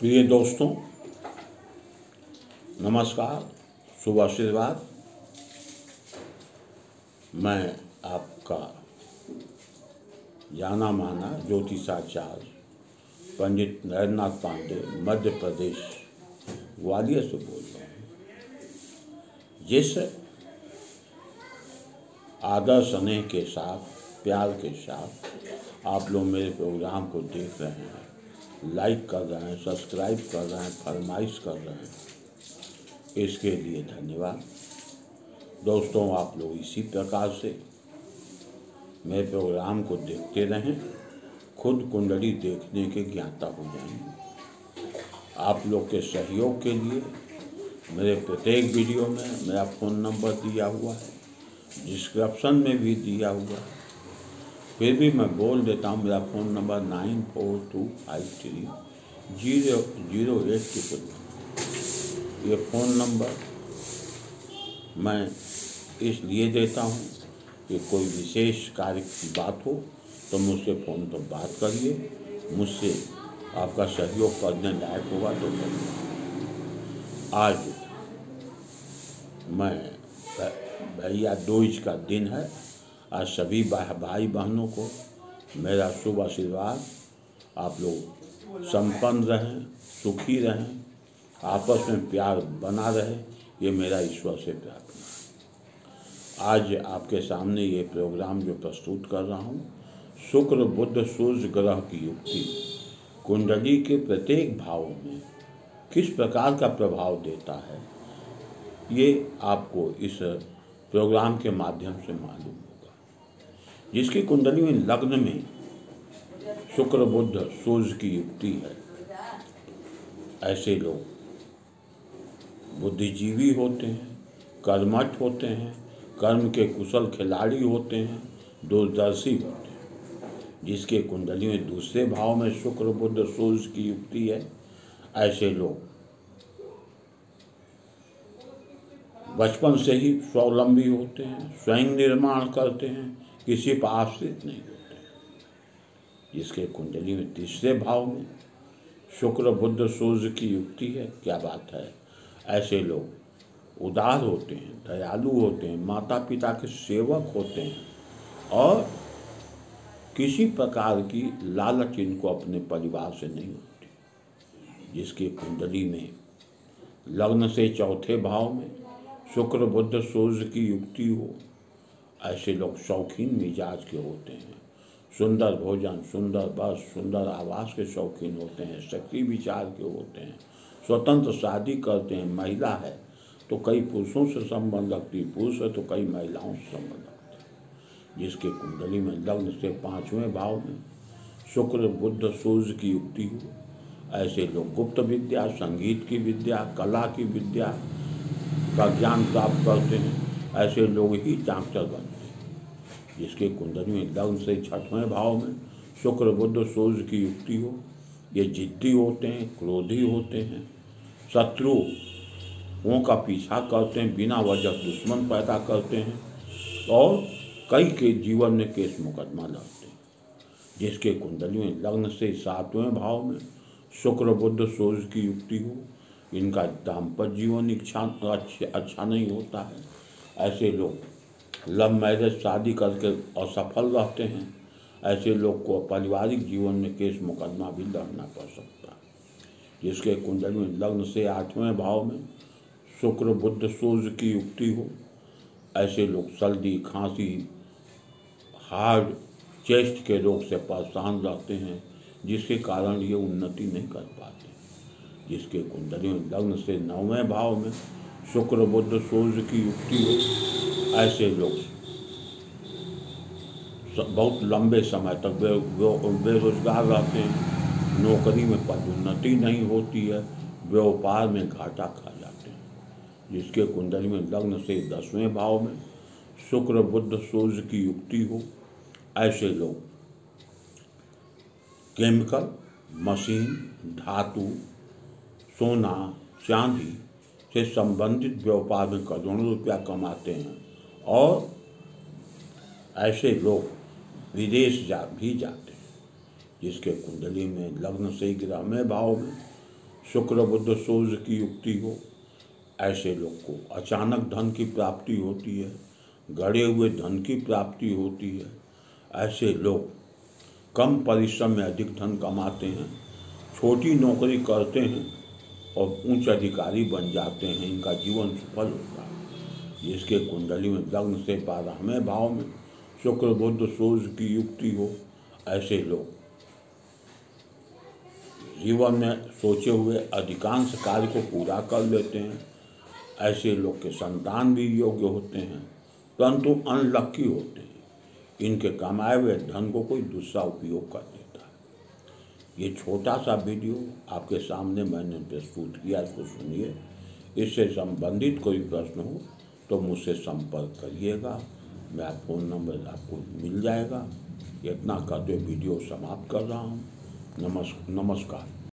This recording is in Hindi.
प्रिय दोस्तों, नमस्कार शुभ आशीर्वाद। मैं आपका जाना माना ज्योतिषाचार्य पंडित नरेंद्रनाथ पांडे, मध्य प्रदेश ग्वालियर से बोल रहा हूँ। जिस आदर स्नेह के साथ, प्यार के साथ आप लोग मेरे प्रोग्राम को देख रहे हैं लाइक कर रहे हैं, सब्सक्राइब कर रहे हैं, फरमाइश कर रहे हैं। इसके लिए धन्यवाद। दोस्तों, आप लोग इसी प्रकार से मेरे प्रोग्राम को देखते रहें, खुद कुंडली देखने के ज्ञाता हो जाएँगे आप लोग के सहयोग के लिए मेरे प्रत्येक वीडियो में मेरा फ़ोन नंबर दिया हुआ है, डिस्क्रिप्शन में भी दिया हुआ है। फिर भी मैं बोल देता हूँ मेरा phone number nine four two five three zero zero eight triple ये फ़ोन नंबर मैं इसलिए देता हूँ, कि कोई विशेष कार्य की बात हो तो मुझसे फ़ोन पर बात करिए। मुझसे आपका सहयोग करने लायक होगा तो आज मैं भैया दोज का दिन है। आज सभी भाई बहनों को मेरा शुभ आशीर्वाद। आप लोग संपन्न रहें, सुखी रहें, आपस में प्यार बना रहे, ये मेरा ईश्वर से प्रार्थना आज आपके सामने ये प्रोग्राम जो प्रस्तुत कर रहा हूँ, शुक्र बुद्ध सूर्य ग्रह की युक्ति, कुंडली के प्रत्येक भाव में किस प्रकार का प्रभाव देता है, ये आपको इस प्रोग्राम के माध्यम से मालूम जिसकी कुंडली में लग्न में शुक्र बुद्ध सूर्य की युक्ति है। ऐसे लोग बुद्धिजीवी होते हैं, कर्मठ होते हैं, कर्म के कुशल खिलाड़ी होते हैं, दूरदर्शी होते हैं, जिसके कुंडली में दूसरे भाव में शुक्र बुद्ध सूर्य की युक्ति है। ऐसे लोग बचपन से ही स्वावलंबी होते हैं, स्वयं निर्माण करते हैं किसी पर आश्रित नहीं होते जिसके कुंडली में तीसरे भाव में शुक्र बुद्ध सूर्य की युक्ति है, क्या बात है? ऐसे लोग उदार होते हैं, दयालु होते हैं माता पिता के सेवक होते हैं और किसी प्रकार की लालच इनको अपने परिवार से नहीं होती। जिसकी कुंडली में लग्न से चौथे भाव में शुक्र बुद्ध सूर्य की युक्ति हो ऐसे लोग शौकीन मिजाज के होते हैं। सुंदर भोजन, सुंदर बस, सुंदर आवास के शौकीन होते हैं सक्रिय विचार के होते हैं, स्वतंत्र शादी करते हैं, महिला है तो कई पुरुषों से संबंध रखती पुरुष है तो कई महिलाओं से संबंध रखते जिसके कुंडली में लग्न से पाँचवें भाव में शुक्र बुद्ध सूर्य की युक्ति हो ऐसे लोग गुप्त विद्या, संगीत की विद्या, कला की विद्या का ज्ञान प्राप्त करते हैं। ऐसे लोग ही डॉक्टर बनते हैं। जिसके में लग्न से छठवें भाव में, शुक्र बुद्ध सूर्य की युक्ति हो, ये जिद्दी होते हैं, क्रोधी होते हैं। शत्रुओं का पीछा करते हैं, बिना वजह दुश्मन पैदा करते हैं और कई के जीवन में केस मुकदमा लड़ते हैं। जिसके कुंडली में लग्न से सातवें भाव में, शुक्र बुद्ध सूर्य की युक्ति हो, इनका दाम्पत्य जीवन इच्छा अच्छा अच्छा नहीं होता है। ऐसे लोग लव मैरिज, शादी करके असफल रहते हैं। ऐसे लोग को पारिवारिक जीवन में केस मुकदमा भी लड़ना पड़ सकता है। जिसके कुंडली में लग्न से आठवें भाव में शुक्र बुद्ध सूर्य की युक्ति हो। ऐसे लोग सर्दी, खांसी हार्ड चेस्ट के रोग से परेशान रहते हैं, जिसके कारण ये उन्नति नहीं कर पाते। जिसके कुंडली में लग्न से नौवें भाव में शुक्र बुद्ध सूर्य की युक्ति हो ऐसे लोग। बहुत लंबे समय तक बे, बेरोजगार रहते हैं नौकरी में पदोन्नति नहीं होती है व्यापार में घाटा खा जाते हैं जिसके कुंडली में लग्न से दसवें भाव में शुक्र बुद्ध सूर्य की युक्ति हो ऐसे लोग। केमिकल मशीन धातु सोना चांदी से संबंधित व्यापार में करोड़ों रुपया कमाते हैं और ऐसे लोग विदेश जा, भी जाते हैं, जिसके कुंडली में, लग्न से ग्रह में भाव में, शुक्र बुद्ध सूर्य की युक्ति हो। ऐसे लोग को अचानक धन की प्राप्ति होती है, गड़े हुए धन की प्राप्ति होती है। ऐसे लोग कम परिश्रम में अधिक धन कमाते हैं, छोटी नौकरी करते हैं और उच्च अधिकारी बन जाते हैं, इनका जीवन सफल होता है। जिसके कुंडली में लग्न से बारहवें भाव में, शुक्र, बुद्ध, सूर्य की युक्ति हो, ऐसे लोग। जीवन में सोचे हुए अधिकांश कार्य को पूरा कर लेते हैं। ऐसे लोग के संतान भी योग्य होते हैं, परंतु अनलक्की होते हैं। इनके कमाए हुए धन को कोई दूसरा उपयोग करते है ये छोटा सा वीडियो आपके सामने मैंने प्रस्तुत किया, इसको सुनिए। इससे संबंधित कोई प्रश्न हो तो मुझसे संपर्क करिएगा। मेरा फ़ोन नंबर आपको मिल जाएगा। इतना करते वीडियो समाप्त कर रहा हूँ। नमस् नमस्कार।